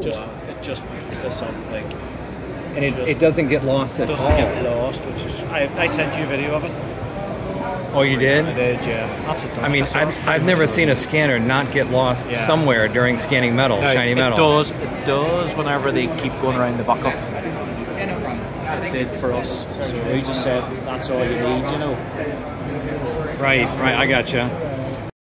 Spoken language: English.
Just it just picks this up like And it, it doesn't get lost at doesn't all. get lost, which is I, I sent you a video of it. Oh, you did? I did, yeah. That's. I mean, I've, I've never seen a scanner not get lost Yeah. somewhere during scanning metal, No, shiny it metal. does. It does whenever they keep going around the buck up. It did for us. So we just said that's all you need, you know. Right, right, I gotcha.